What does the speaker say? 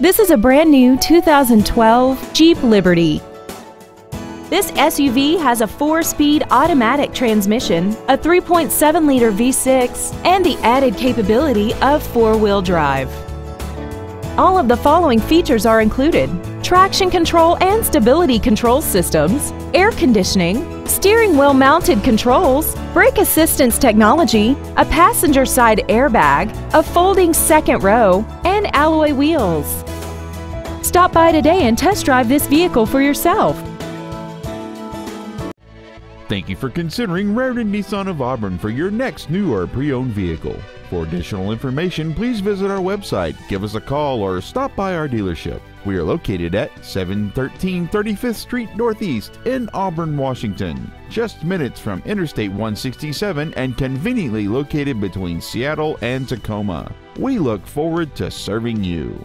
This is a brand new 2012 Jeep Liberty. This SUV has a four-speed automatic transmission, a 3.7-liter V6, and the added capability of four-wheel drive. All of the following features are included. Traction control and stability control systems, air conditioning, steering wheel mounted controls, brake assistance technology, a passenger side airbag, a folding second row, alloy wheels. Stop by today and test drive this vehicle for yourself. Thank you for considering Rairdon Nissan of Auburn for your next new or pre-owned vehicle. For additional information, please visit our website, give us a call, or stop by our dealership. We are located at 713 35th Street Northeast in Auburn, Washington, just minutes from Interstate 167 and conveniently located between Seattle and Tacoma. We look forward to serving you.